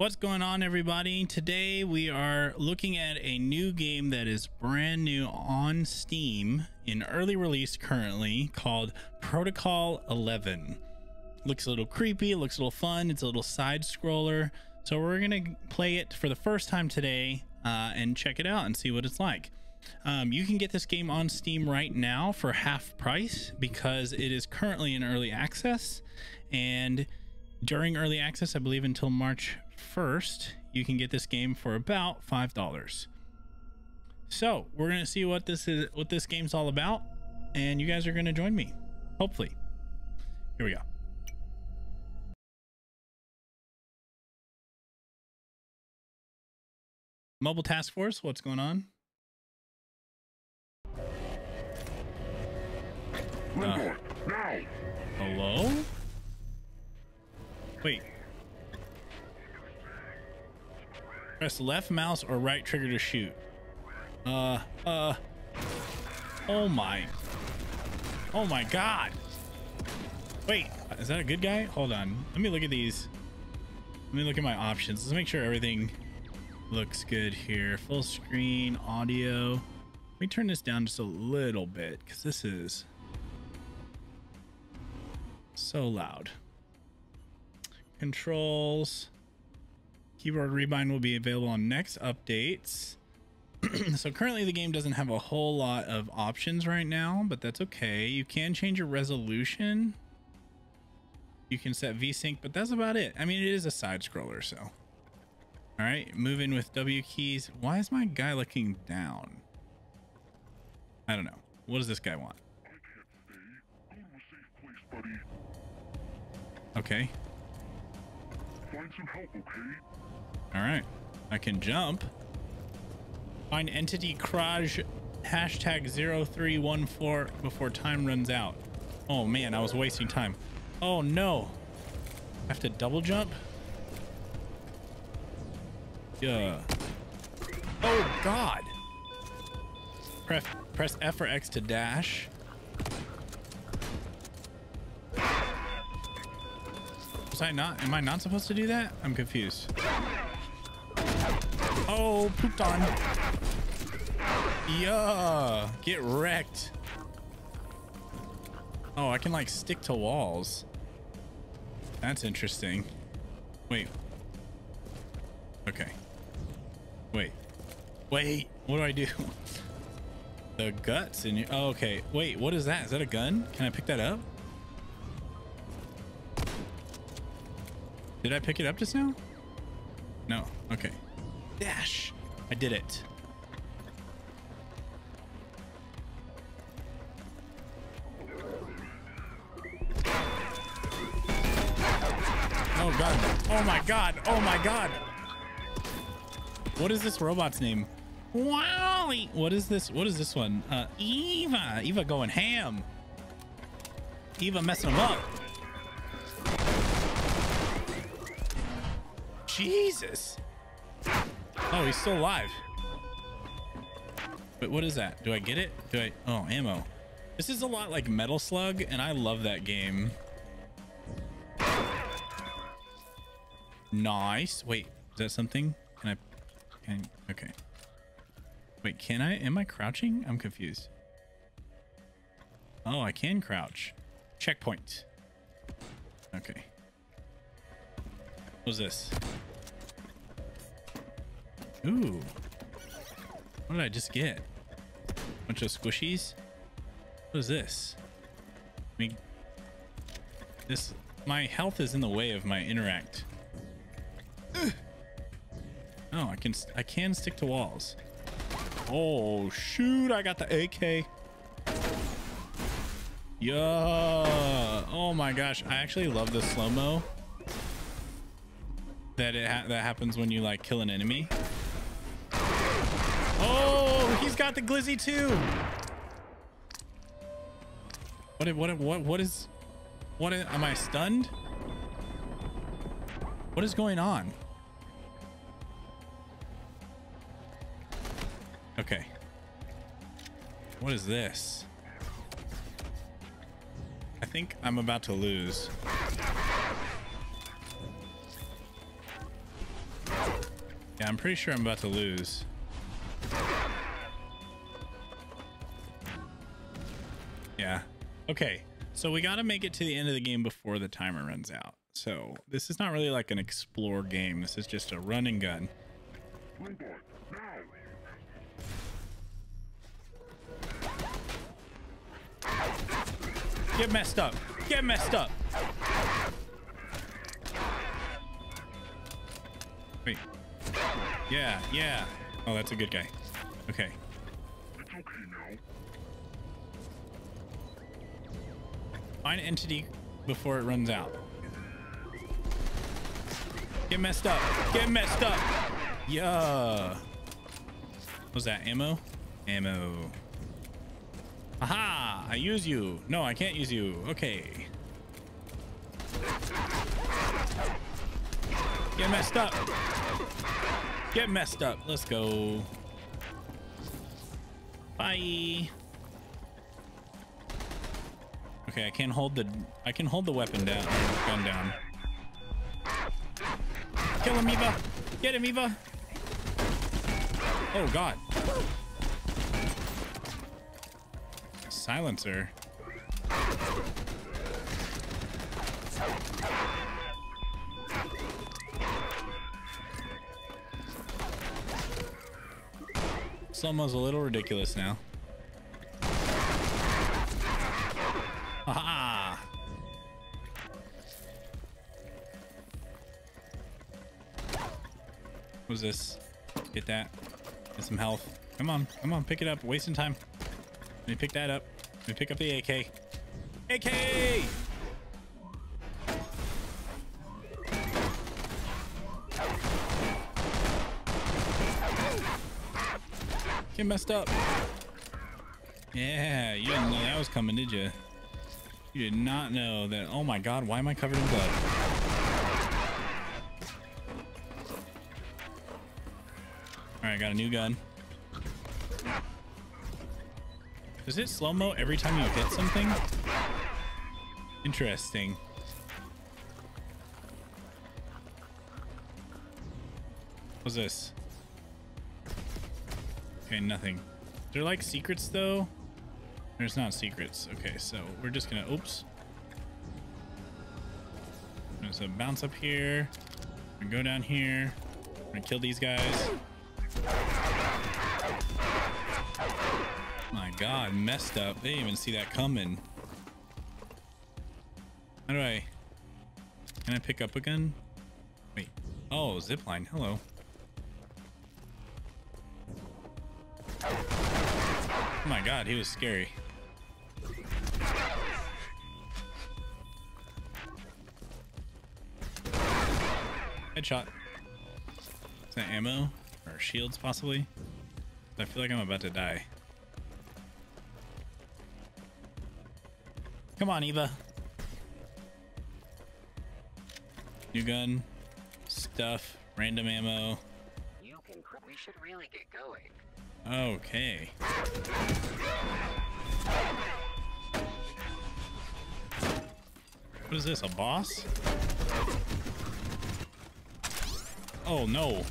What's going on, everybody? Today we are looking at a new game that is brand new on Steam in early release currently called Protocol 11. Looks a little creepy, looks a little fun, it's a little side scroller. So we're going to play it for the first time today uh, and check it out and see what it's like. Um, you can get this game on Steam right now for half price because it is currently in early access and during early access, I believe until March 1st, you can get this game for about $5. So we're going to see what this is, what this game's all about. And you guys are going to join me, hopefully. Here we go. Mobile Task Force, what's going on? Uh, hello? Wait, Press left mouse or right trigger to shoot. Uh, uh. Oh my. Oh my god. Wait, is that a good guy? Hold on. Let me look at these. Let me look at my options. Let's make sure everything looks good here. Full screen, audio. Let me turn this down just a little bit because this is so loud. Controls. Keyboard rebind will be available on next updates. so currently the game doesn't have a whole lot of options right now, but that's okay. You can change your resolution. You can set VSync, but that's about it. I mean, it is a side scroller, so. All right, move in with W keys. Why is my guy looking down? I don't know. What does this guy want? Okay. Find some help, okay? All right. I can jump. Find entity Kraj hashtag 0314 before time runs out. Oh man, I was wasting time. Oh no. I have to double jump? Yeah. Oh god. Press, press F or X to dash. Was I not? Am I not supposed to do that? I'm confused. Oh, pooped on. Yeah, get wrecked. Oh, I can like stick to walls. That's interesting. Wait. Okay. Wait. Wait, what do I do? the guts in you. Oh, okay. Wait, what is that? Is that a gun? Can I pick that up? Did I pick it up just now? No. Okay. Dash. I did it. Oh god. Oh my god. Oh my god. What is this robot's name? Wally. What is this? What is this one? Uh, Eva. Eva going ham. Eva messing them up. Jesus. Oh, he's still alive. But what is that? Do I get it? Do I? Oh, ammo. This is a lot like Metal Slug, and I love that game. Nice. Wait, is that something? Can I? Can okay. Wait, can I? Am I crouching? I'm confused. Oh, I can crouch. Checkpoint. Okay. What's this? Ooh. What did I just get? A Bunch of squishies? What is this? I mean, this, my health is in the way of my interact. Ugh. Oh, I can, I can stick to walls. Oh, shoot. I got the AK. Yeah. Oh my gosh. I actually love the slow-mo that it ha that happens when you like kill an enemy. Oh, he's got the glizzy too. What? What? What? What is? What? Am I stunned? What is going on? Okay. What is this? I think I'm about to lose. Yeah, I'm pretty sure I'm about to lose. Okay. So we got to make it to the end of the game before the timer runs out. So this is not really like an explore game. This is just a run and gun. Get messed up. Get messed up. Wait. Yeah, yeah. Oh, that's a good guy. Okay. Find entity before it runs out. Get messed up. Get messed up. Yeah. Was that ammo? Ammo. Aha! I use you. No, I can't use you. Okay. Get messed up. Get messed up. Let's go. Bye. Okay, I can hold the I can hold the weapon down, gun down. Kill him, Eva. Get him, Eva. Oh God. Silencer. Slow-mo's a little ridiculous now. What's this? Get that. Get some health. Come on, come on, pick it up. Wasting time. Let me pick that up. Let me pick up the AK. AK! Get messed up. Yeah, you didn't know that was coming, did you? You did not know that. Oh my god, why am I covered in blood? Got a new gun. Does it slow-mo every time you hit something? Interesting. What's this? Okay, nothing. Is there like secrets though? There's not secrets. Okay, so we're just gonna, oops. There's a bounce up here. Gonna go down here. We're gonna kill these guys. My god, messed up. They didn't even see that coming. How do I... Can I pick up a gun? Wait. Oh, zipline. Hello. Oh my god, he was scary. Headshot. Is that ammo? Or shields, possibly? I feel like I'm about to die. Come on, Eva. New gun. Stuff. Random ammo. You can. Cr- we should really get going. Okay. What is this, a boss? Oh no.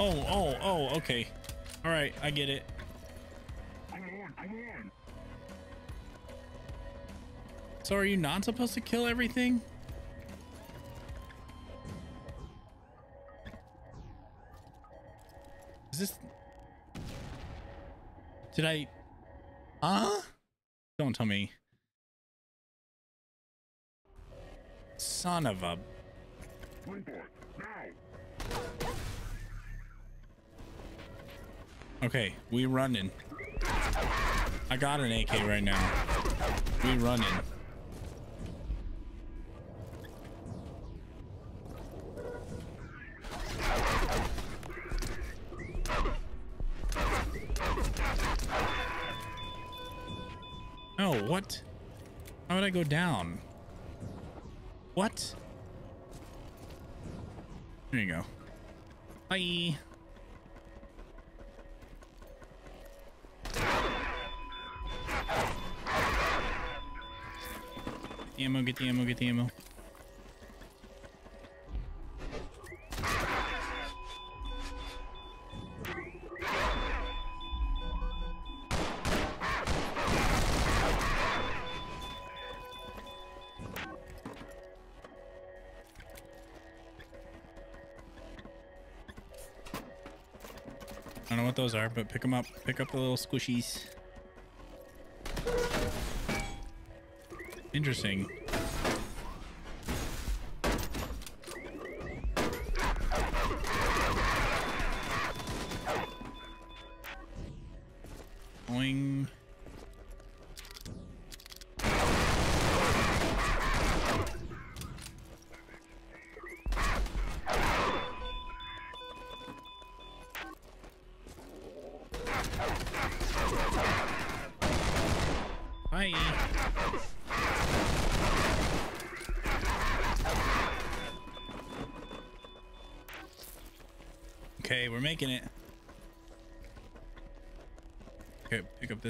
Oh, oh, oh, okay. All right, I get it. So are you not supposed to kill everything? Is this... Did I... Huh? Don't tell me. Son of a... Okay, we running. I got an AK right now. We running. What? How would I go down? What? There you go. Bye. Get the ammo, get the ammo, get the ammo. Those are, but pick them up. Pick up the little squishies. Interesting.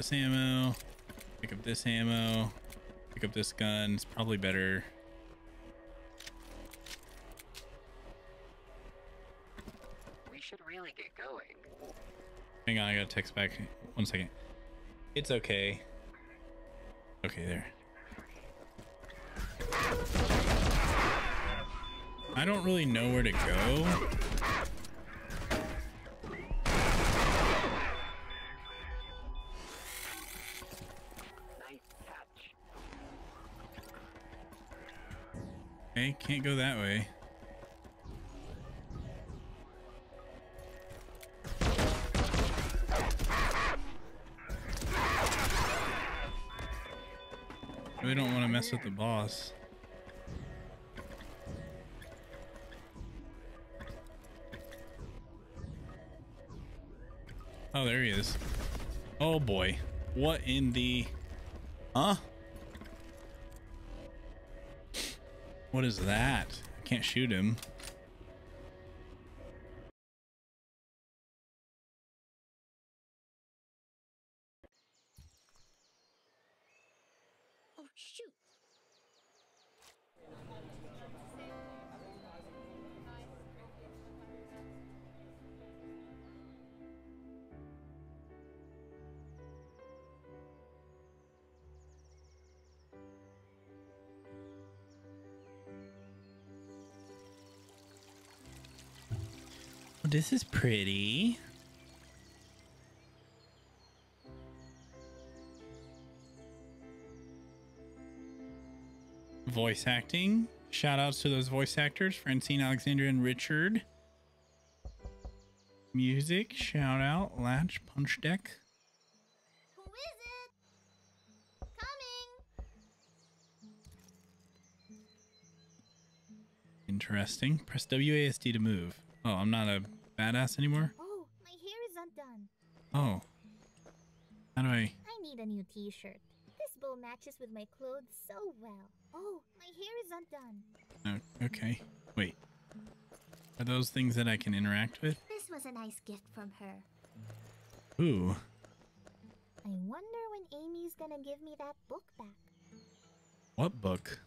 This ammo. Pick up this ammo. Pick up this gun. It's probably better. We should really get going. Hang on, I gotta text back. One second. It's okay. Okay, there. I don't really know where to go. Can't go that way. We don't want to mess with the boss. Oh, there he is. Oh boy. What in the... Huh? What is that? I can't shoot him. This is pretty. Voice acting. Shout outs to those voice actors Francine, Alexandria, and Richard. Music. Shout out. Latch. Punch Deck. Who is it? Coming. Interesting. Press WASD to move. Oh, I'm not a badass anymore? Oh, my hair is undone. Oh. How do I... I need a new t-shirt. This bow matches with my clothes so well. Oh, my hair is undone. Oh, okay. Wait. Are those things that I can interact with? This was a nice gift from her. Ooh. I wonder when Amy's gonna give me that book back. What book?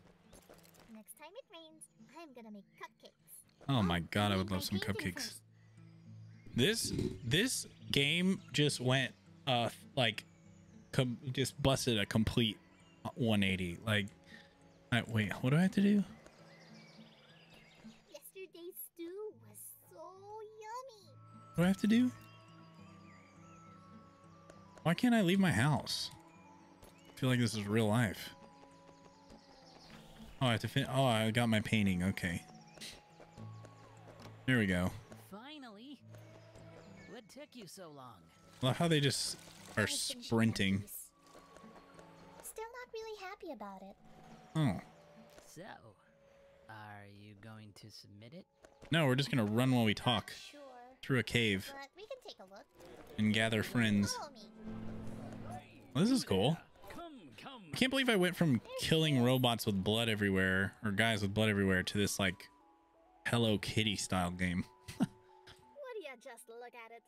Next time it rains, I'm gonna make cupcakes. Oh my oh, god, I would love some cupcakes. first. This this game just went uh like com- just busted a complete 180. Like I, wait, what do I have to do? Yesterday's stew was so yummy. What do I have to do? Why can't I leave my house? I feel like this is real life. Oh, I have to fin- Oh, I got my painting. Okay. There we go. Finally! What took you so long? Love how they just are I finished my sprinting. Still not really happy about it. Oh. So, are you going to submit it? No, we're just gonna run while we talk Sure, through a cave but we can take a look. and gather friends. Me. Well, this is cool. Come, come! I can't believe I went from killing robots with blood everywhere, or guys with blood everywhere, to this like Hello Kitty style game. Would you just look at it?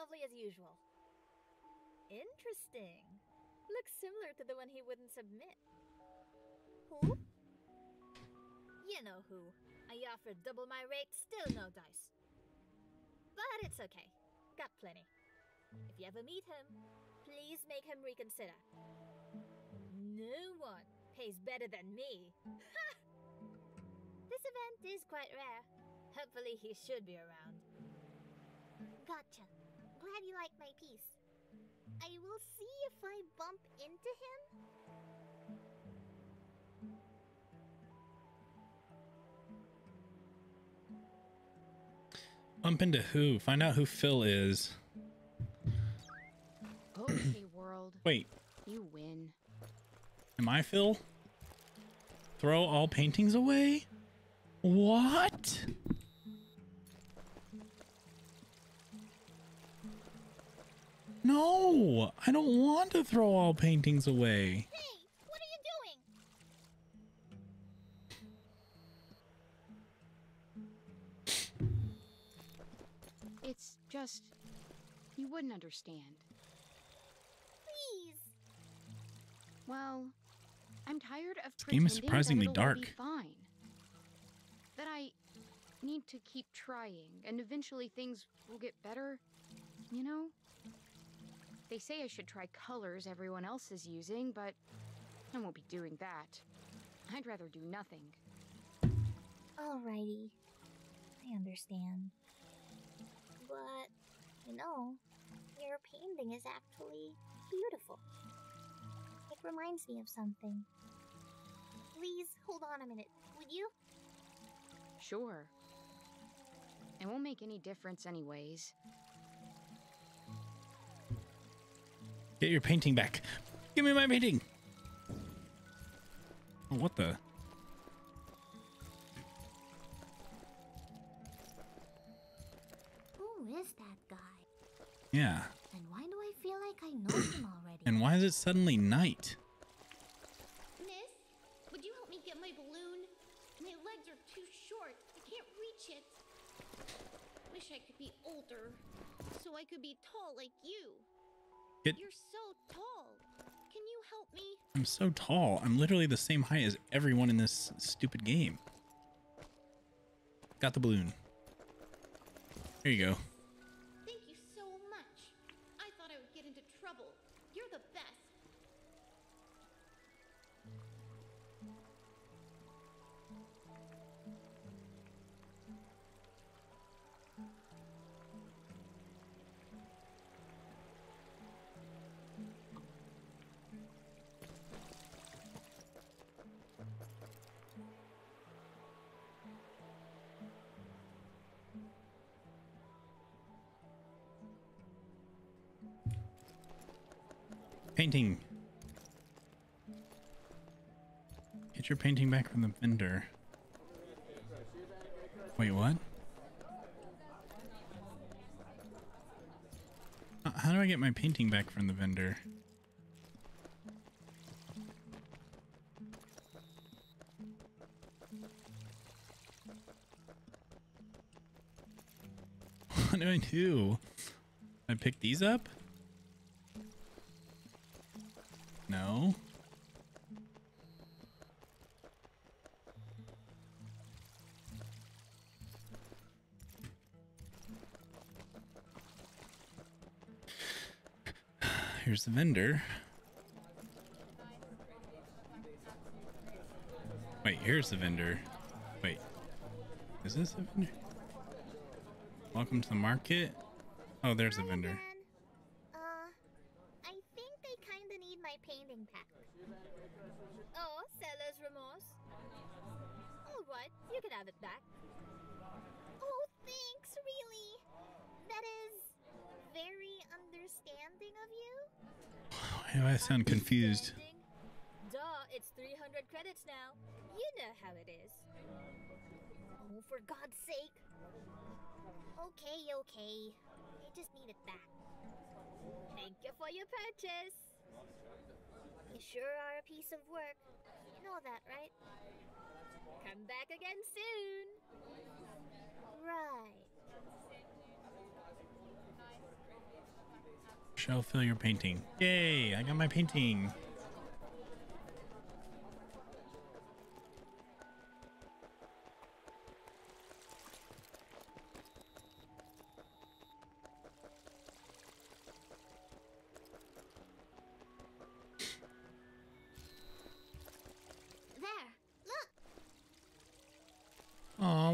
Lovely as usual. Interesting. Looks similar to the one he wouldn't submit. Who? You know who. I offered double my rate, still no dice. But it's okay. Got plenty. If you ever meet him, please make him reconsider. No one pays better than me. This event is quite rare. Hopefully he should be around. Gotcha. Glad you like my piece. I will see if I bump into him. Bump into who? Find out who Phil is. Okay, world. Wait, You win. am I Phil? Throw all paintings away? What? No, I don't want to throw all paintings away. Hey, what are you doing? It's just. You wouldn't understand. Please. Well, I'm tired of This game is surprisingly that it'll be dark. fine. That I need to keep trying, and eventually things will get better. You know? They say I should try colors everyone else is using, but I won't be doing that. I'd rather do nothing. Alrighty. I understand. But, you know, your painting is actually beautiful. It reminds me of something. Please hold on a minute, would you? Sure. It won't make any difference, anyways. Get your painting back. Give me my painting. Oh, what the? Who is that guy? Yeah. And why do I feel like I know him already? And why is it suddenly night? Miss, would you help me get my balloon? My legs are too short. I can't reach it. Wish I could be older, so I could be tall like you. Get- You're so tall. Can you help me? I'm so tall. I'm literally the same height as everyone in this stupid game. Got the balloon. Here you go. Painting. Get your painting back from the vendor. Wait, what? Uh, How do I get my painting back from the vendor? What do I do? I pick these up? Here's the vendor. Wait, here's the vendor. Wait. Is this the vendor? Welcome to the market. Oh, there's the vendor. again. Uh, I think I kinda need my painting back. Oh, seller's remorse. Alright, you can have it back. Oh, thanks, really. That is very understanding of you. Why do I sound confused? Duh, it's 300 credits now. You know how it is. Oh, for God's sake. Okay, okay. I just need it back. Thank you for your purchase. You sure are a piece of work. You know that, right? Come back again soon. Right. Shall fill your painting. Yay, I got my painting.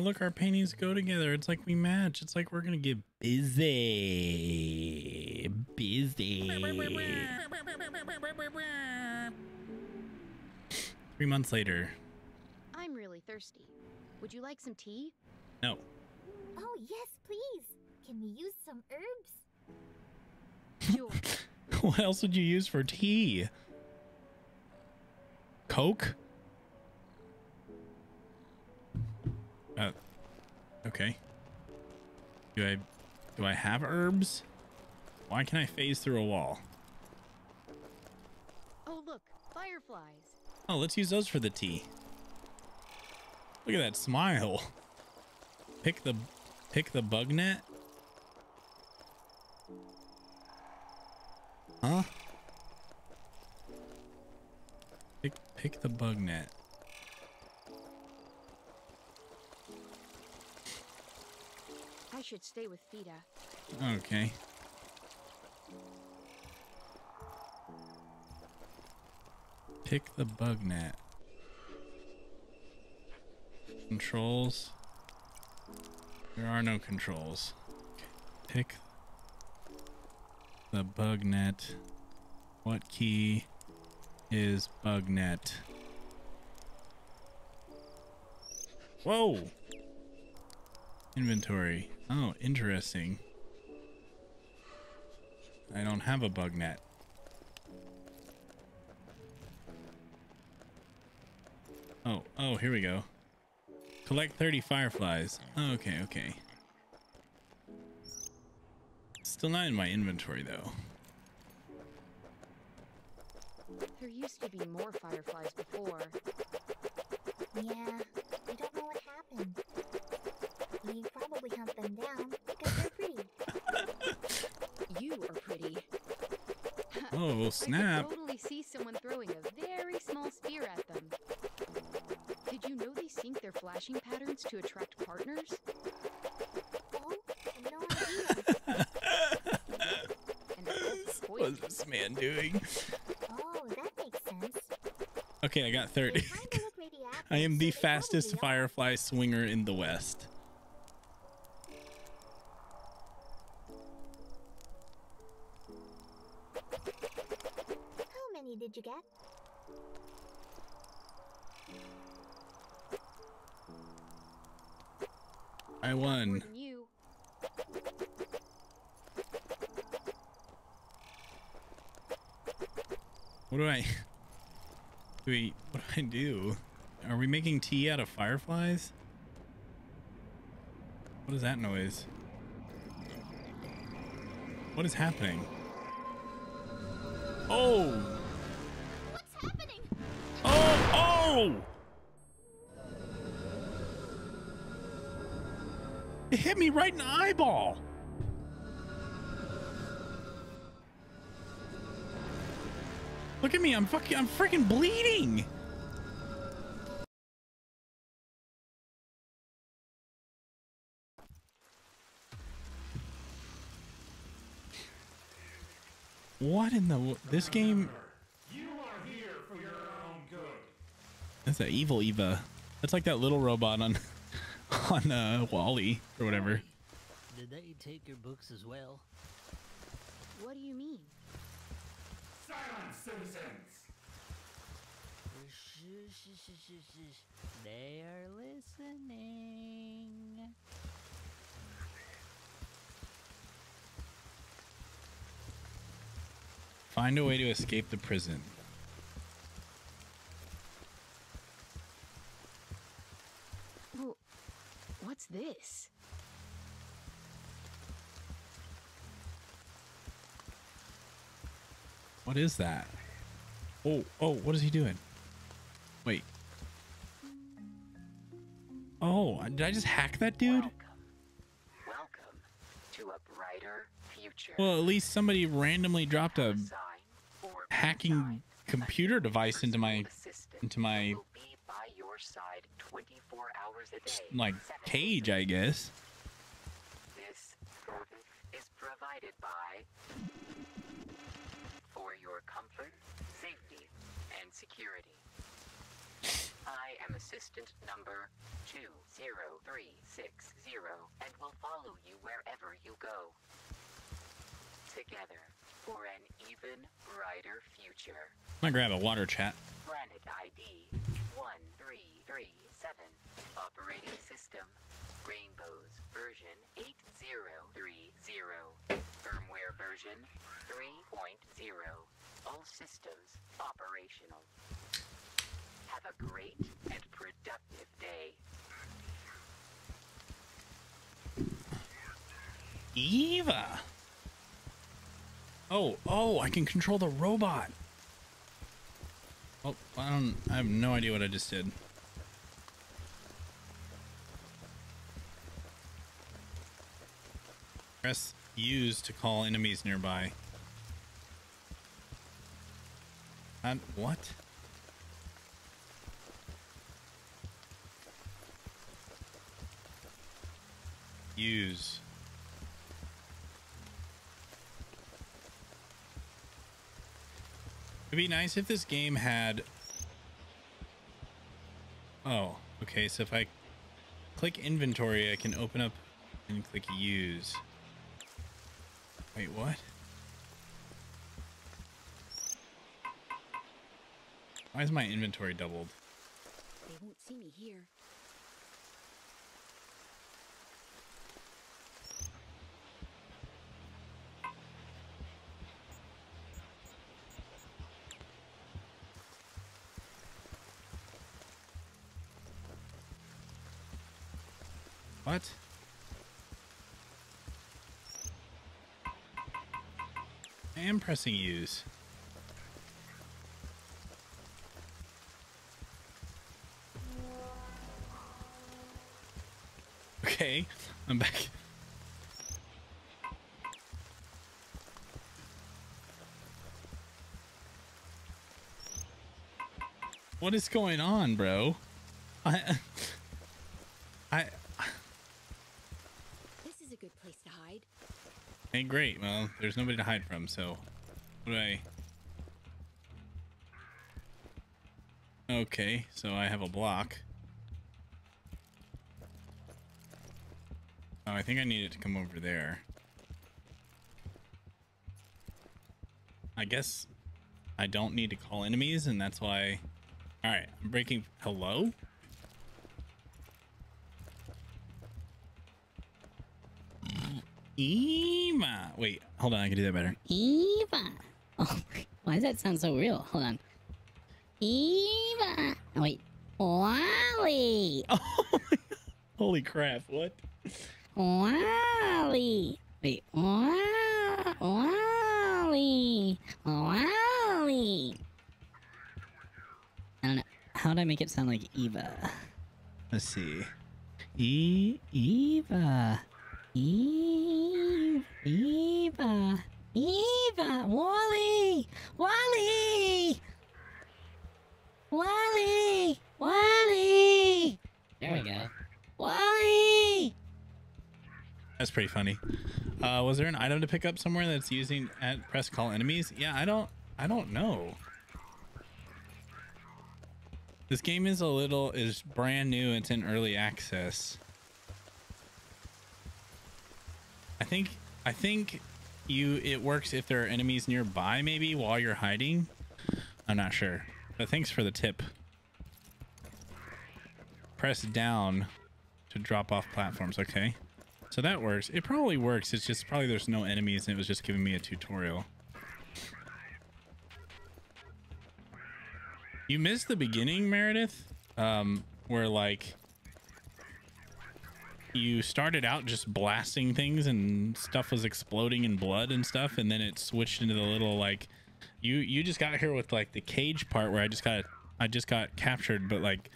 Look, our paintings go together. It's like we match. It's like we're gonna get busy, busy. Three months later. I'm really thirsty. Would you like some tea? No. Oh, yes, please. Can we use some herbs? Sure. what else would you use for tea? Coke? Okay. Do I do I have herbs? Why can I phase through a wall? oh, look, fireflies. Oh, let's use those for the tea. Look at that smile. Pick the pick the bug net. Huh? Pick pick the bug net. Stay with Fida. Okay. Pick the bug net. Controls. There are no controls. Pick the bug net. What key is bug net? Whoa! Inventory. Oh, interesting. I don't have a bug net. Oh, oh, here we go. Collect 30 fireflies. Okay, okay. Still not in my inventory though. There used to be more fireflies before. Yeah, I snap. totally see someone throwing a very small spear at them. Did you know they sync their flashing patterns to attract partners? Oh, no idea. What is this man doing? Oh, that makes sense. Okay, I got 30. kinda look radioactive, I am the fastest firefly swinger in the West. I won. What do I do? We, what do I do? Are we making tea out of fireflies? What is that noise? What is happening? Oh! What's happening? Oh! Oh! It hit me right in the eyeball. Look at me, I'm fucking I'm freaking bleeding. What in the this game. That's an evil Eva. That's like that little robot on on uh WALL-E or whatever. Did they take your books as well? What do you mean? Silence, citizens! They are listening. Find a way to escape the prison. This? What is that? Oh, oh, what is he doing? Wait. Oh, did I just hack that dude? Welcome. Welcome to a brighter future. Well, at least somebody randomly dropped a hacking computer device into my into my like cage, I guess. This service is provided by for your comfort, safety, and security. I am assistant number 20360 and will follow you wherever you go. Together for an even brighter future. I'm gonna grab a water chat. Planet ID 1337. Operating system Rainbows version 8030. Firmware version 3.0. All systems operational. Have a great and productive day. Eva. Oh, oh, I can control the robot. Oh, I don't. I have no idea what I just did. Press use to call enemies nearby. And what? Use. It'd be nice if this game had. Oh, okay. So if I click inventory, I can open up and click use. Wait, what? Why is my inventory doubled? They won't see me here. What? I am pressing use. Okay, I'm back. What is going on, bro? I This is a good place to hide. Hey, great. Well, there's nobody to hide from, so what do I? Okay, so I have a block. Oh, I think I need it to come over there. I guess I don't need to call enemies, and that's why. All right, I'm breaking. Hello? Wait, hold on. I can do that better. Eva. Oh, why does that sound so real? Hold on. Eva. Oh, wait. Wally. Oh, holy crap! What? Wally. Wait. Wa- Wally. Wally. I don't know. How would I make it sound like Eva? Let's see. E Eva. Eve, Eva, Eva, Wally, Wally, Wally, Wally. There we go. Wally. That's pretty funny. Uh, was there an item to pick up somewhere that's using at press call enemies? Yeah, I don't. I don't know. This game is a little is brand new. It's in early access. I think I think you it works if there are enemies nearby maybe while you're hiding. I'm not sure. But thanks for the tip. Press down to drop off platforms. Okay. So that works. It probably works. It's just probably there's no enemies and it was just giving me a tutorial. You missed the beginning, Meredith, um, where like you started out just blasting things and stuff was exploding in blood and stuff, and then it switched into the little like you you just got here with like the cage part where I just got I just got captured, but like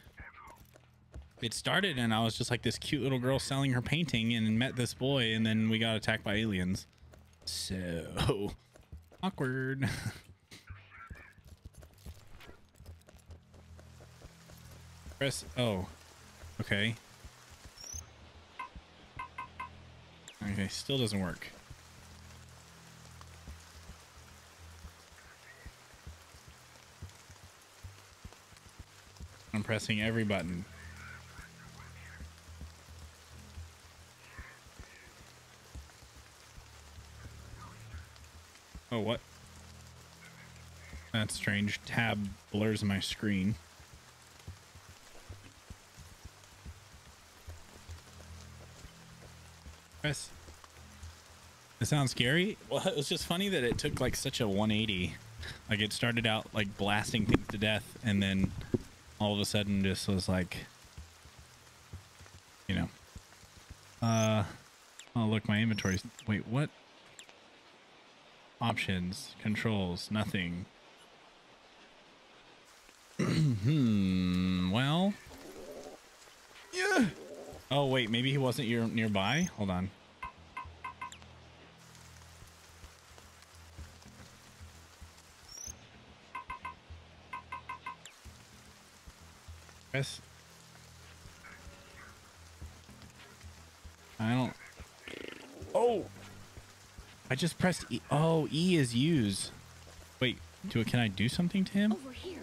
it started and I was just like this cute little girl selling her painting and met this boy and then we got attacked by aliens. So awkward. Press oh. Okay. Okay, still doesn't work. I'm pressing every button. Oh, what? That's strange. Tab blurs my screen. Chris. It sounds scary. Well, it was just funny that it took like such a 180. Like it started out like blasting things to death, and then all of a sudden just was like, you know. Uh, oh look, my inventory's. Wait, what? Options, controls, nothing. hmm. Well. Oh wait, maybe he wasn't your nearby. Hold on. Chris. I don't. Oh. I just pressed E. Oh, E is use. Wait, do it? Can I do something to him? Over here.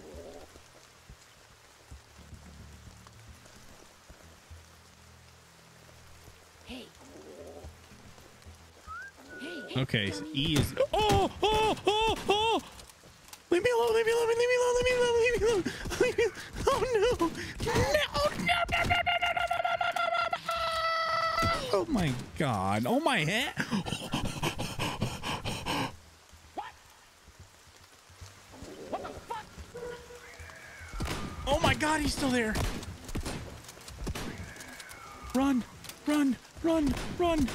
Hey. Hey, hey. Okay, so. E is. Oh, oh, oh, oh! Leave me alone! Leave me alone! Leave me alone! Leave me alone! Leave me alone! Leave me Oh no! No! No! No! No! No! No! No! No! No! Oh my God! Oh my head! Oh my God! He's still there! Run! Run! Run! Run!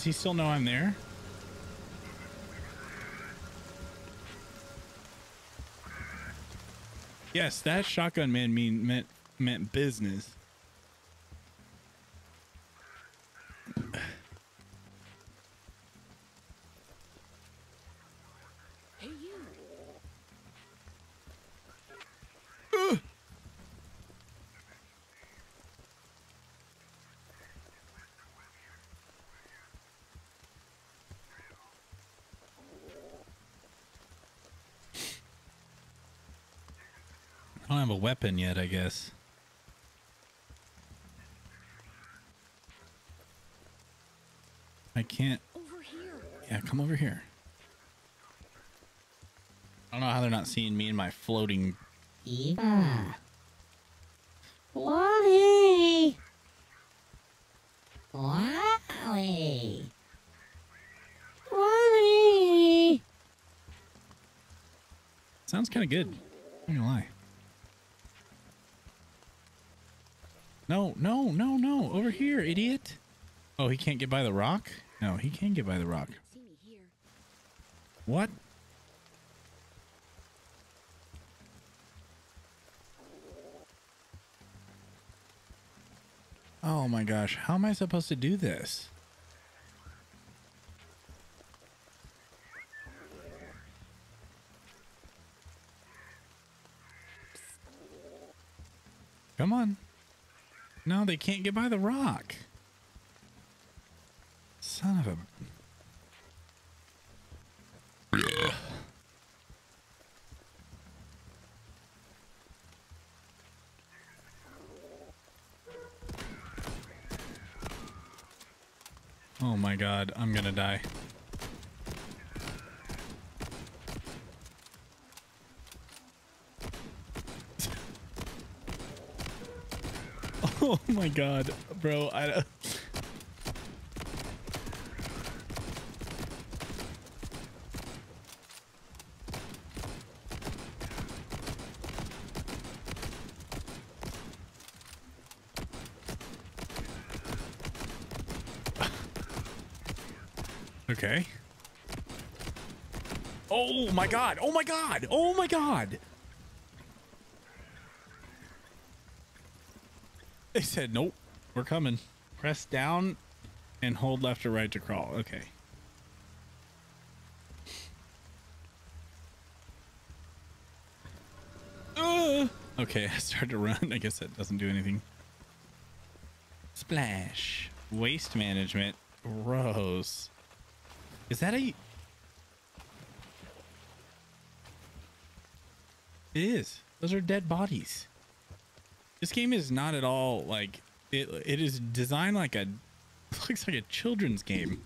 Does he still know I'm there? Yes, that shotgun man mean meant meant business. Hey, you. I don't have a weapon yet, I guess. I can't. Over here. Yeah, come over here. I don't know how they're not seeing me in my floating. Eva. WALL-E. WALL-E. WALL-E. Sounds kind of good. I'm gonna lie. No, no, no, no. Over here, idiot. Oh, he can't get by the rock? No, he can get by the rock. What? Oh my gosh, how am I supposed to do this? Come on. No, they can't get by the rock. Son of a Oh my god, I'm gonna die. oh my god, bro, I Okay. Oh my god. Oh my god. Oh my god. They said, nope, we're coming. Press down and hold left or right to crawl. Okay. Uh, okay, I started to run. I guess that doesn't do anything. Splash. Waste management. Gross. Is that a... It is. Those are dead bodies. This game is not at all like it. It is designed like a looks like a children's game.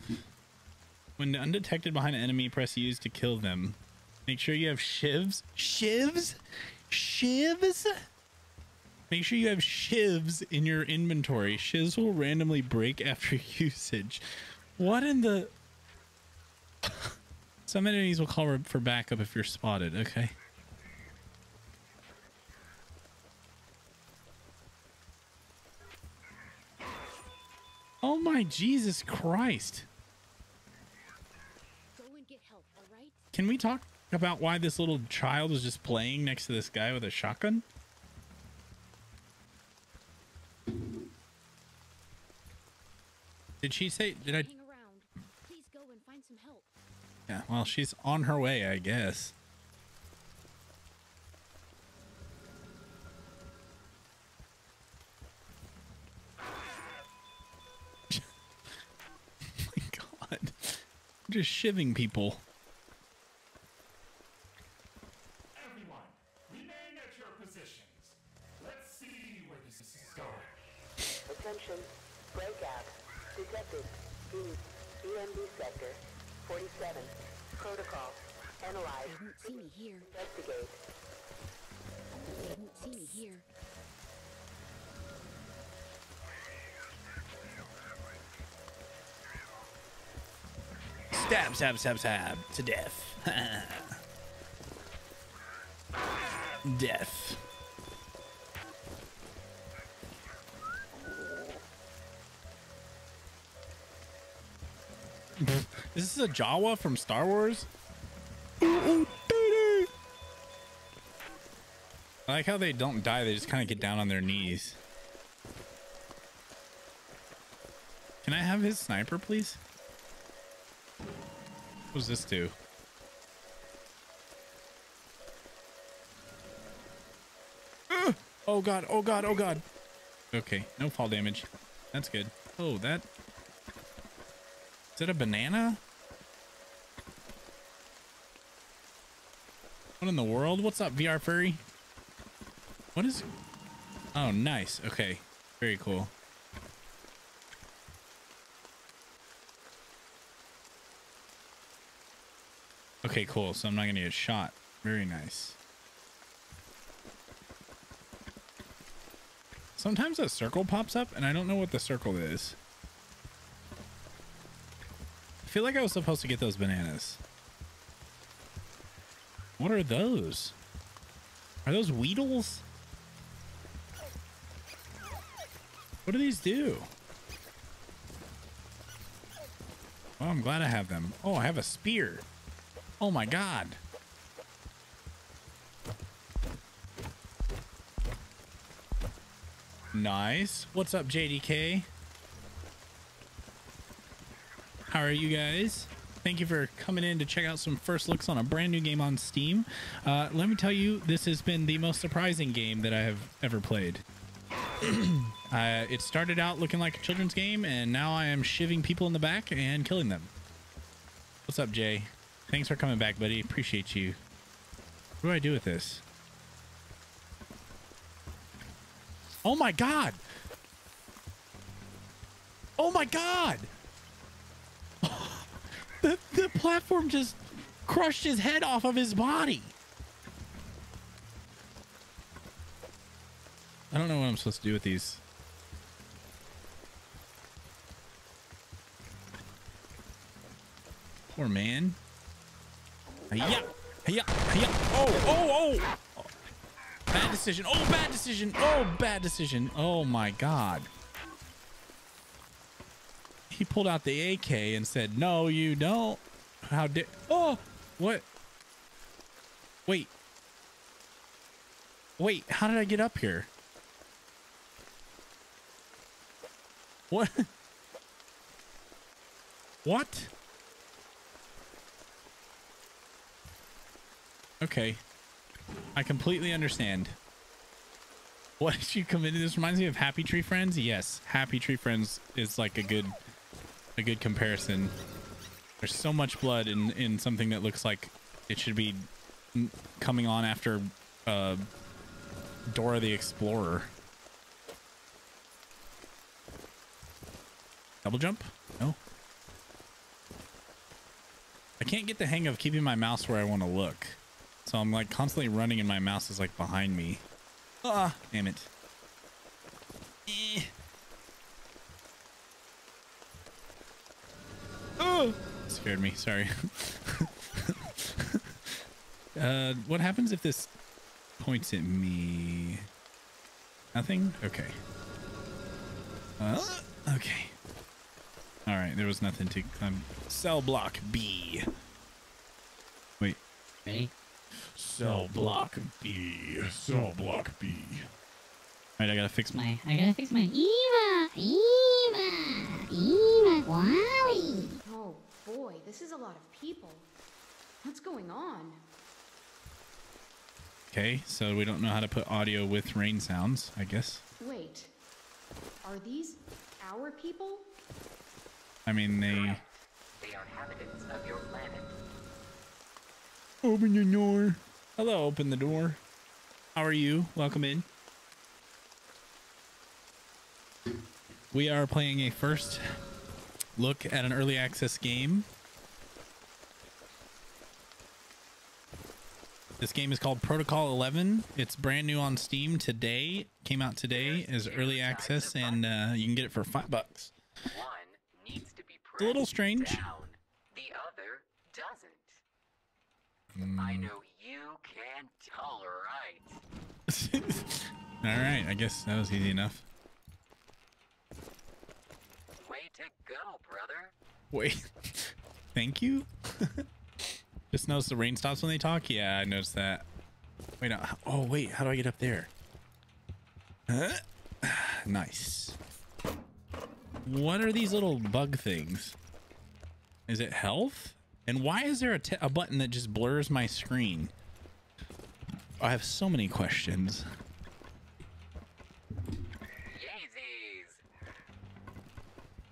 When undetected behind an enemy, press use to kill them. Make sure you have shivs. Shivs? Shivs? Make sure you have shivs in your inventory. Shivs will randomly break after usage. What in the... Some enemies will call for backup if you're spotted. Okay. Oh my Jesus Christ. Go and get help? Can we talk about why this little child was just playing next to this guy with a shotgun? Did she say, did I? Hang around. Please go and find some help. Yeah, well, she's on her way, I guess. oh my god. I'm just shivving people. Everyone, remain at your positions. Let's see where this is going. Attention. Breakout. Detected. E. EMD sector. 47. Protocol. Analyze. They won't see me here. Investigate. They won't see me here. Stab, stab, stab, stab to death. death. This is a Jawa from Star Wars? I like how they don't die, they just kind of get down on their knees. Can I have his sniper, please? What does this do? Oh god, oh god, oh god. Okay, no fall damage. That's good. Oh, that... Is it a banana? What in the world? What's up, VR furry? What is... Oh, nice. Okay. Very cool. Okay, cool. So I'm not going to get shot. Very nice. Sometimes a circle pops up and I don't know what the circle is. I feel like I was supposed to get those bananas. What are those? Are those Weedles? What do these do? Oh, I'm glad I have them. Oh, I have a spear. Oh my god. Nice. What's up, JDK? How are you guys? Thank you for coming in to check out some first looks on a brand new game on Steam. Uh, let me tell you, this has been the most surprising game that I have ever played. uh, it started out looking like a children's game, and now I am shivving people in the back and killing them. What's up, Jay? Thanks for coming back, buddy. Appreciate you. What do I do with this? Oh my god! Oh my god! The, the platform just crushed his head off of his body. I don't know what I'm supposed to do with these. Poor man. Yeah, yeah, yeah. Oh, oh, oh. Bad decision. Oh, bad decision. Oh, bad decision. Oh my God. He pulled out the AK and said, "No, you don't." How did? Oh, what? Wait. Wait. How did I get up here? What? What? Okay. I completely understand. What did you come into? This reminds me of Happy Tree Friends. Yes, Happy Tree Friends is like a good, a good comparison. There's so much blood in in something that looks like it should be coming on after uh, Dora the Explorer. Double jump? No. I can't get the hang of keeping my mouse where I want to look. So I'm like constantly running and my mouse is like behind me. Ah, damn it. Eh. Oh, scared me. Sorry. uh, what happens if this points at me? Nothing? Okay. Uh, okay. All right, there was nothing to um, cell block B. Wait, Ready? cell block B. Cell block B. All right, I gotta fix my. My, I gotta fix my Eva, Eva, Eva, WALL-E. Boy, this is a lot of people. What's going on? Okay, so we don't know how to put audio with rain sounds, I guess. Wait, are these our people? I mean, they. They are inhabitants of your planet. Open your door. Hello, open the door. How are you? Welcome in. We are playing a first look at an early access game. This game is called Protocol 11. It's brand new on Steam today. Came out today as early access, and uh, you can get it for five bucks. One needs to be a little strange. Down. The other doesn't. Hmm. I know you can tolerate. All right, I guess that was easy enough. Way to go, brother. Wait, thank you. Just notice the rain stops when they talk. Yeah, I noticed that. Wait, no. Oh, wait. How do I get up there? Huh? Nice. What are these little bug things? Is it health? And why is there a, button that just blurs my screen? I have so many questions.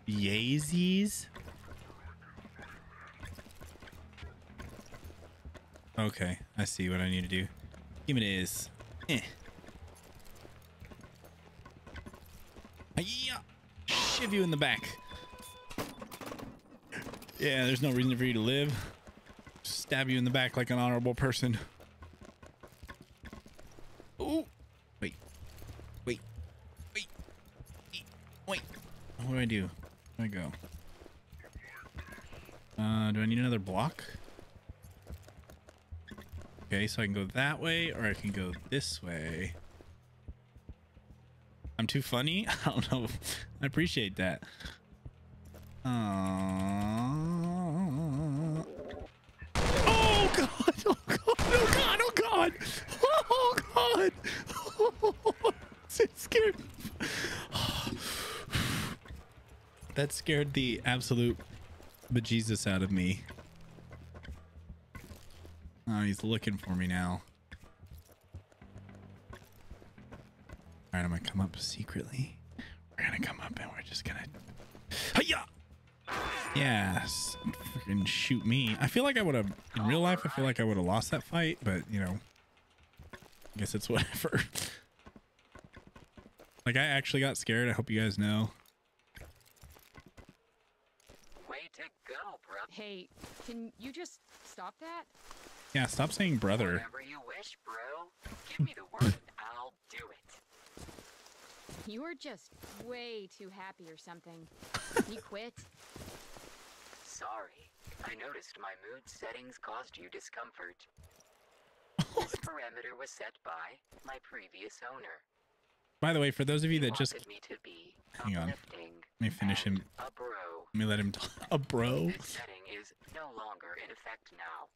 Yeezys. Okay, I see what I need to do. Give me this. Eh. Yeah. Shiv you in the back. Yeah, there's no reason for you to live. Stab you in the back like an honorable person. Oh, wait, wait, wait, wait. What do I do? I go? Uh, do I need another block? Okay, so I can go that way or I can go this way. I'm too funny? I don't know. I appreciate that. Aww. Oh god! Oh god! Oh god! Oh god! Oh god! Oh, it scared me. That scared the absolute bejesus out of me. Oh, he's looking for me now. All right, I'm gonna come up secretly. We're gonna come up and we're just gonna. Hiya! Yes, freaking shoot me. I feel like I would have in real life. I feel like I would have lost that fight, but you know, I guess it's whatever. like I actually got scared. I hope you guys know. Way go, brother. Hey, can you just stop that? Yeah, stop saying brother. Whatever you wish, bro. Give me the word and I'll do it. You are just way too happy or something. you quit? Sorry. I noticed my mood settings caused you discomfort. this parameter was set by my previous owner. By the way, for those of you that just me to be Hang on. Let me finish him. A bro. Let me let him talk. A bro. This setting is no longer in effect now.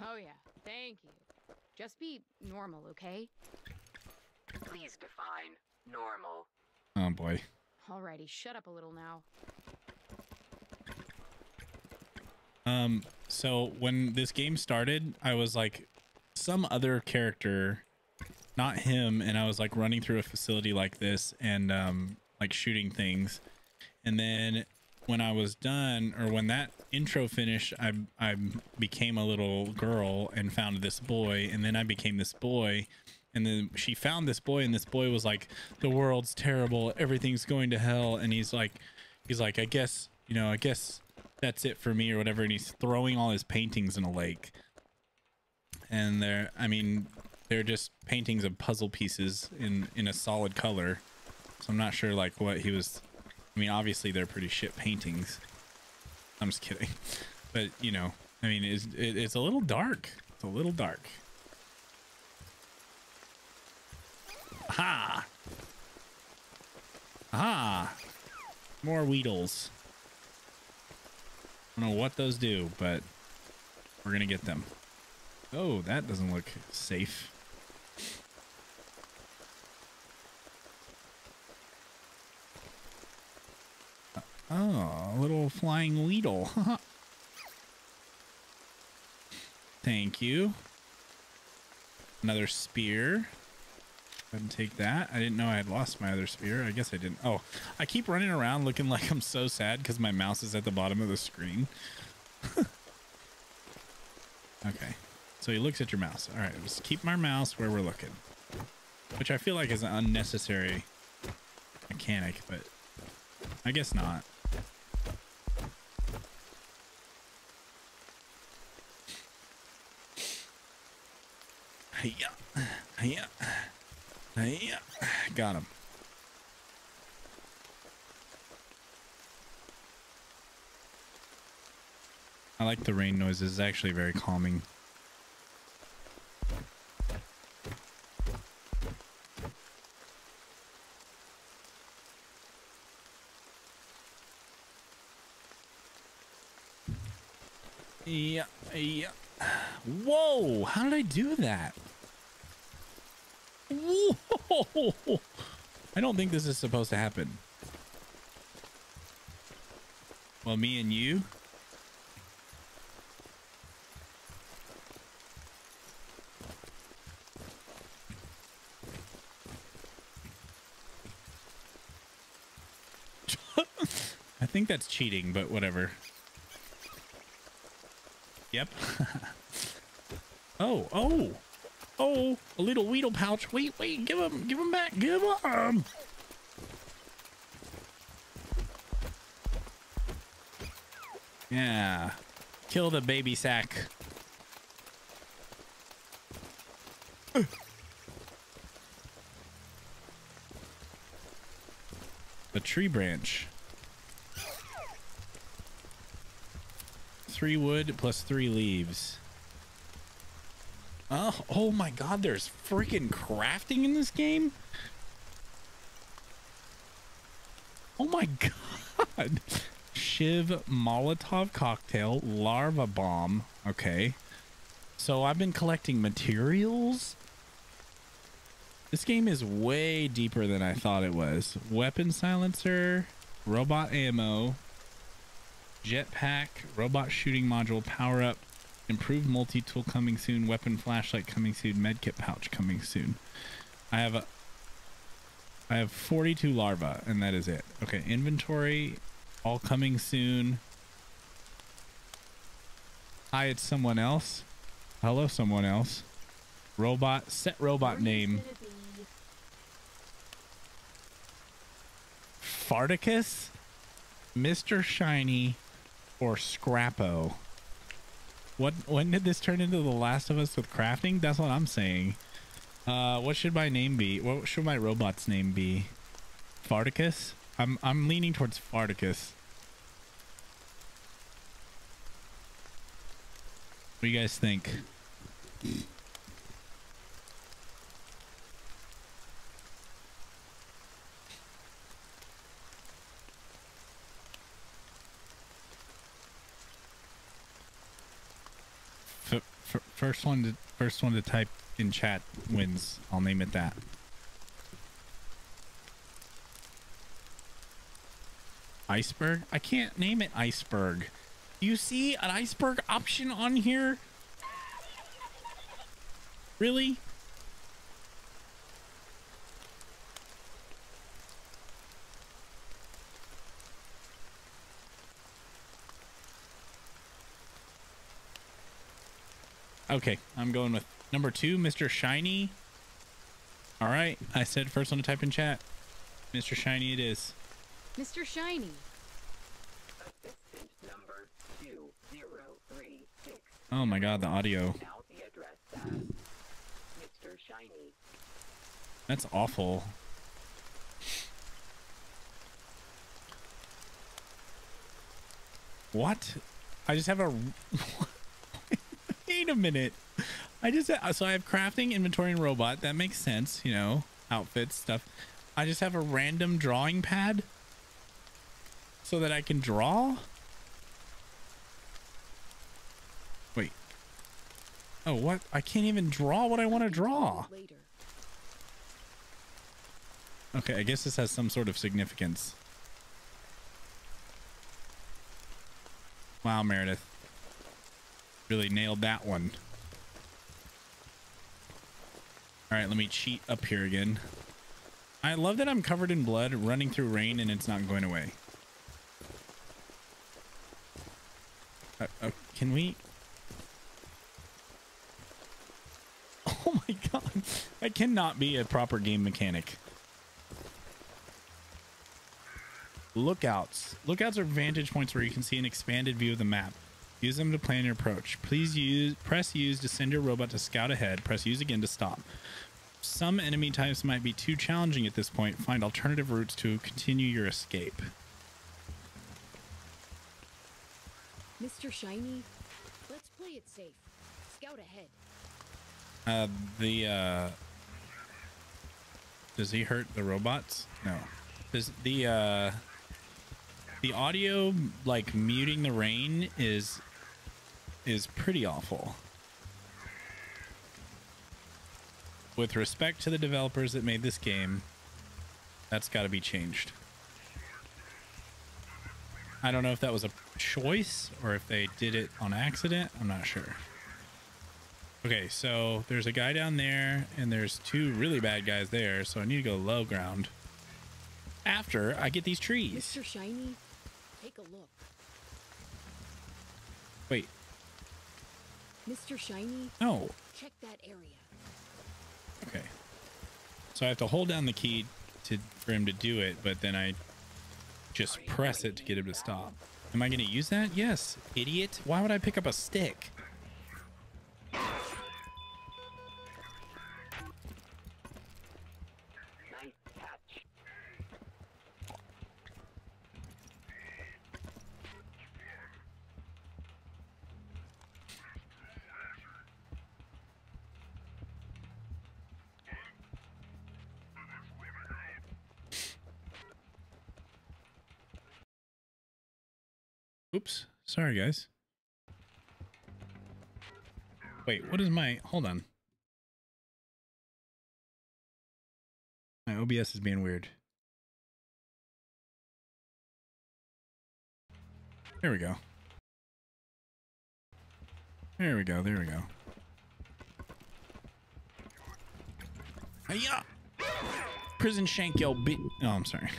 Oh yeah, thank you. Just be normal, okay? Please define normal. Oh boy. Alrighty, shut up a little now. Um, so when this game started, I was like some other character, not him, and I was like running through a facility like this and um like shooting things. And then when I was done or when that intro finished, I I became a little girl and found this boy and then I became this boy and then she found this boy and this boy was like the world's terrible. Everything's going to hell. And he's like he's like i guess you know i guess that's it for me or whatever and he's throwing all his paintings in a lake. And they're i mean they're just paintings of puzzle pieces in in a solid color so i'm not sure like what he was i mean obviously they're pretty shit paintings i'm just kidding but you know i mean it's, it, it's a little dark it's a little dark Ha! Ah! More Weedles. I don't know what those do, but we're gonna get them. Oh, that doesn't look safe. Oh, a little flying Weedle. Thank you. Another spear. Go ahead and take that. I didn't know I had lost my other spear. I guess I didn't. Oh, I keep running around looking like I'm so sad because my mouse is at the bottom of the screen. okay. So he looks at your mouse. All right, let's keep my mouse where we're looking. Which I feel like is an unnecessary mechanic, but I guess not. Hiya. Hiya. Hiya. Got him. I like the rain noises. It's actually very calming. Yeah, yeah. Whoa! How did I do that? Whoa! Don't think this is supposed to happen. Well, me and you. I think that's cheating, but whatever. Yep. oh, oh, oh, a little Weedle pouch. Wait, wait, give him, give him back, give him. Yeah. Kill the baby sack. A tree branch. Three wood plus three leaves. Oh, oh my god, there's freaking crafting in this game? Oh my god. Shiv Molotov cocktail, larva bomb. Okay. So I've been collecting materials. This game is way deeper than I thought it was. Weapon silencer, robot ammo, jetpack, robot shooting module, power up, improved multi-tool coming soon, weapon flashlight coming soon, medkit pouch coming soon. I have a I have 42 larvae, and that is it. Okay, inventory all coming soon. Hi, it's someone else. Hello, someone else. Robot, set robot name. Farticus, Mr. Shiny, or Scrappo. What? When did this turn into The Last of Us with crafting? That's what I'm saying. Uh, what should my name be? What should my robot's name be? Farticus? I'm I'm leaning towards Farticus. What do you guys think? F- f- first one to first one to type in chat wins. I'll name it that. Iceberg? I can't name it iceberg. You see an iceberg option on here? Really? Okay, I'm going with number two, Mr. Shiny. All right. I said first one to type in chat. Mr. Shiny it is. Mr. Shiny. Assistant number 2036. Oh my god, the audio. Now the address as Mr. Shiny. That's awful. What? I just have a. Wait a minute. I just uh, so I have crafting, inventory, and robot. That makes sense, you know, outfits stuff. I just have a random drawing pad so that I can draw. Wait. Oh, what? I can't even draw what I want to draw. Okay, I guess this has some sort of significance. Wow, Meredith. Really nailed that one. All right, let me cheat up here again. I love that I'm covered in blood, running through rain, and it's not going away. Uh, uh, can we? Oh my god. That cannot be a proper game mechanic. Lookouts. Lookouts are vantage points where you can see an expanded view of the map. Use them to plan your approach. Please use press use to send your robot to scout ahead. Press use again to stop. Some enemy types might be too challenging at this point. Find alternative routes to continue your escape. Mr. Shiny. Let's play it safe. Scout ahead. Uh, the uh, does he hurt the robots? No. Does the uh, the audio like muting the rain is is pretty awful. With respect to the developers that made this game, that's got to be changed. I don't know if that was a choice or if they did it on accident. I'm not sure. Okay, so there's a guy down there, and there's two really bad guys there, so I need to go low ground. After I get these trees. Mr. Shiny. Take a look. Mr. Shiny. no. Check that area. Okay. So I have to hold down the key to for him to do it, but then I just press it to get him to stop. Am I going to use that? Yes, idiot. Why would I pick up a stick? Sorry, guys. Wait, what is my... Hold on. My OBS is being weird. There we go. There we go. There we go. Hiya! Prison shank yo bit. Oh, I'm sorry.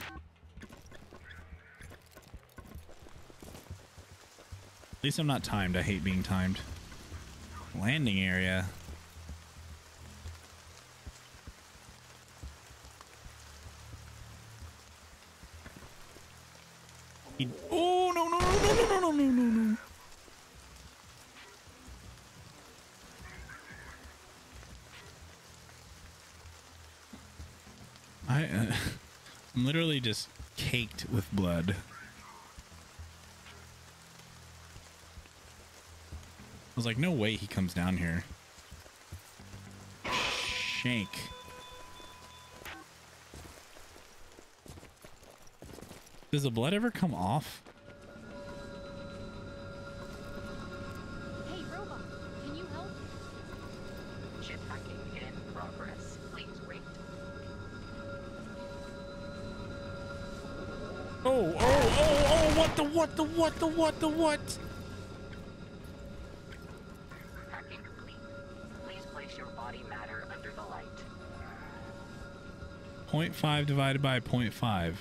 At least I'm not timed. I hate being timed. Landing area. Oh no no no no no no no no no! I uh, I'm literally just caked with blood. Was like, no way he comes down here. Shank. Does the blood ever come off? Hey, robot. Can you help? Chip hacking in progress. Please wait. Oh, oh, oh, oh, what the, what the, what the, what the, what? 0.5 divided by 0.5.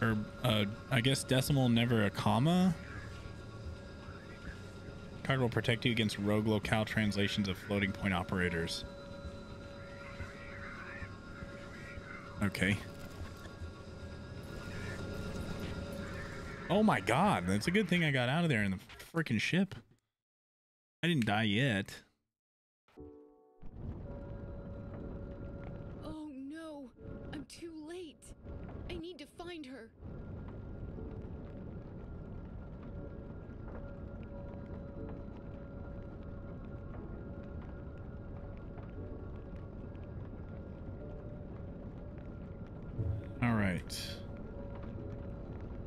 Or, uh, I guess decimal never a comma? card will protect you against rogue locale translations of floating point operators. Okay. Oh my god, that's a good thing I got out of there in the freaking ship. I didn't die yet.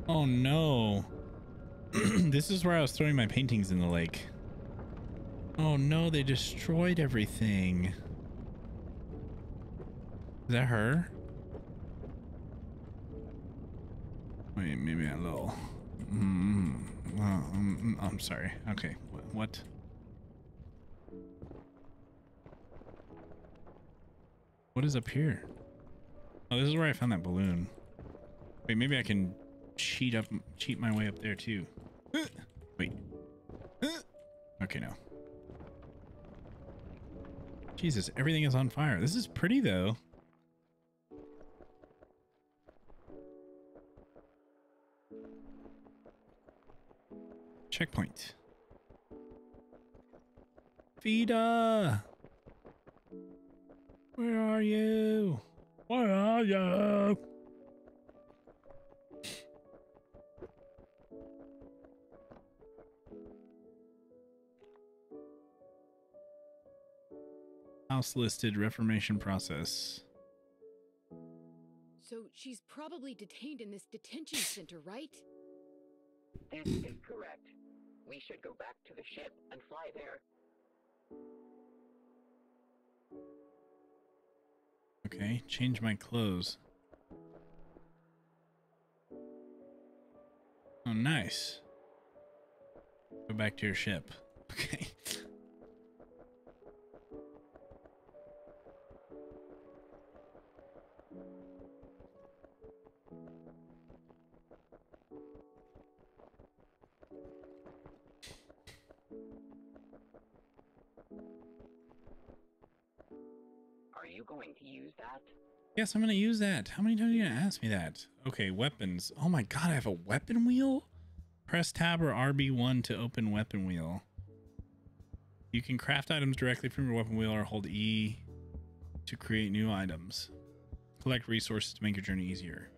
Oh no. this is where I was throwing my paintings in the lake. Oh no, they destroyed everything. Is that her? Wait, maybe a little. Mm, uh, um, I'm sorry. Okay, wh- what? What is up here? Oh, this is where I found that balloon. Wait, maybe I can cheat up, cheat my way up there too. Wait. Okay, no. Jesus, everything is on fire. This is pretty though. Checkpoint. Vida! Where are you? Where are you? House listed reformation process. So she's probably detained in this detention center, right? This is correct. We should go back to the ship and fly there. Okay, change my clothes. Oh, nice. Go back to your ship. Okay. You going to use that? Yes, I'm gonna use that. How many times are you gonna ask me that? Okay, weapons. Oh my god, I have a weapon wheel? Press tab or RB1 to open weapon wheel. You can craft items directly from your weapon wheel or hold E to create new items. Collect resources to make your journey easier.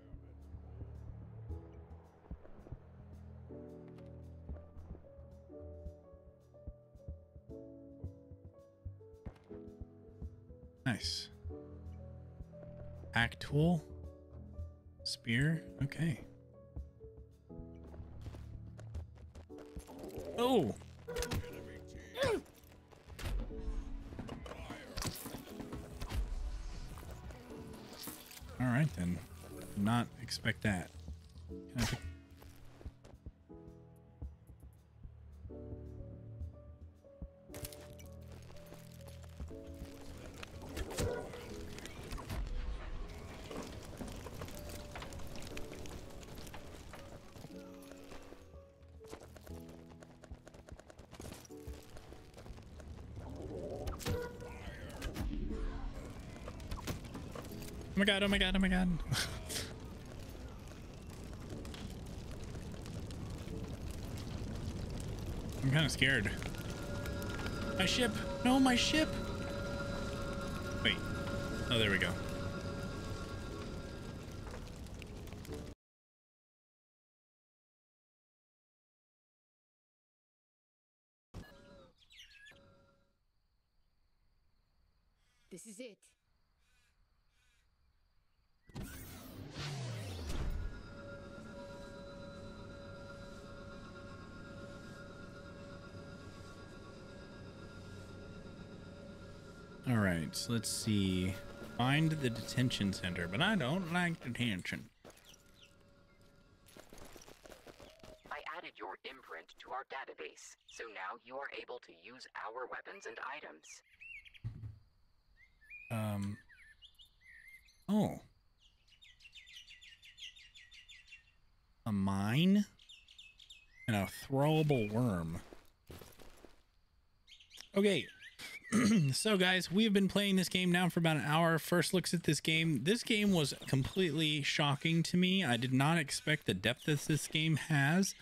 Tool. Spear. Okay. Oh. All right then. Not expect that. My god, oh my god, oh my god. I'm kind of scared. My ship! No, my ship! Wait. Oh, there we go. All right, so let's see. Find the detention center, but I don't like detention. I added your imprint to our database, so now you are able to use our weapons and items. Um. Oh. A mine? And a throwable worm. Okay. so guys, we have been playing this game now for about an hour. First looks at this game. This game was completely shocking to me. I did not expect the depth that this game has.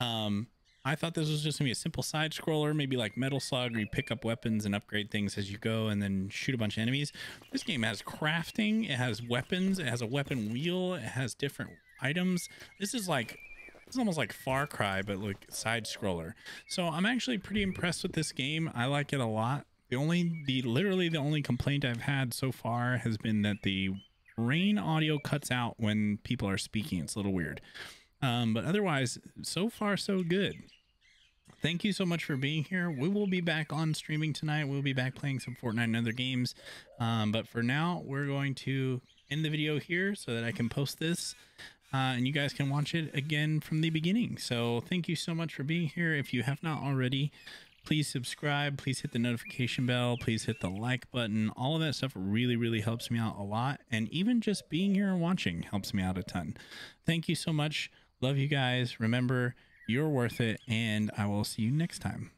Um, I thought this was just gonna be a simple side scroller, maybe like Metal Slug, where you pick up weapons and upgrade things as you go, and then shoot a bunch of enemies. This game has crafting, it has weapons, it has a weapon wheel, it has different items. This is like it's almost like Far Cry, but like side scroller. So I'm actually pretty impressed with this game. I like it a lot. The only, the literally the only complaint I've had so far has been that the rain audio cuts out when people are speaking. It's a little weird. Um, but otherwise, so far so good. Thank you so much for being here. We will be back on streaming tonight. We'll be back playing some Fortnite and other games. Um, but for now, we're going to end the video here so that I can post this uh, and you guys can watch it again from the beginning. So thank you so much for being here. If you have not already, please subscribe. Please hit the notification bell. Please hit the like button. All of that stuff really, really helps me out a lot. And even just being here and watching helps me out a ton. Thank you so much. Love you guys. Remember, you're worth it. And I will see you next time.